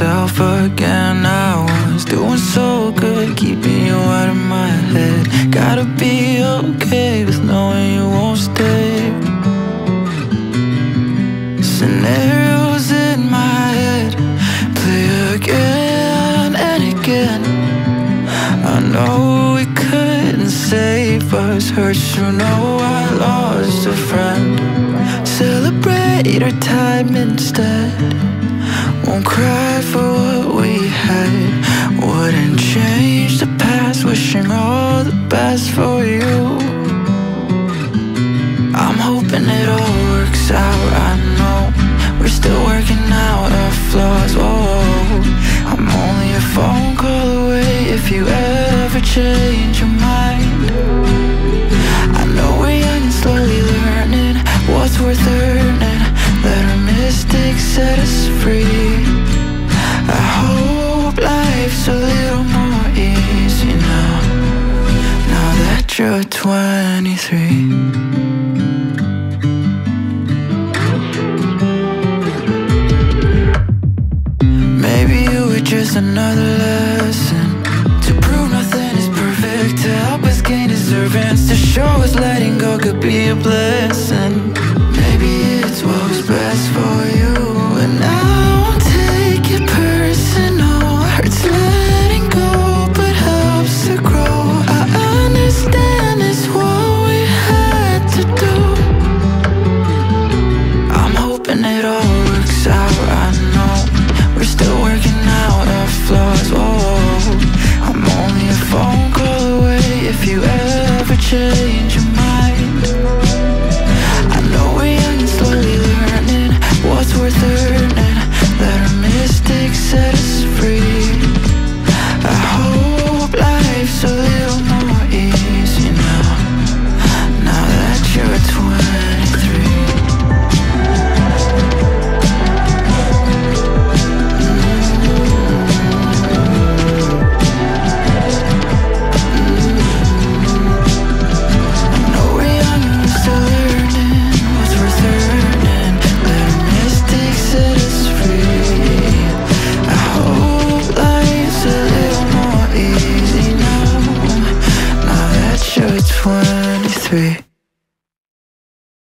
myself again. I was doing so good, keeping you out of my head. Gotta be okay with knowing you won't stay. Scenarios in my head play again and again. I know we couldn't save us Hurts you know I lost a friend. Celebrate our time instead Won't cry for what we had. Wouldn't change the past. Wishing all the best for you. I'm hoping it all works out. I know we're still working out our flaws. Oh, I'm only a phone call away If you ever change you're 23 Maybe you were just another lesson. To prove nothing is perfect. To help us gain deservance. To show us letting go could be a blessing it all works out, I know. We're still working through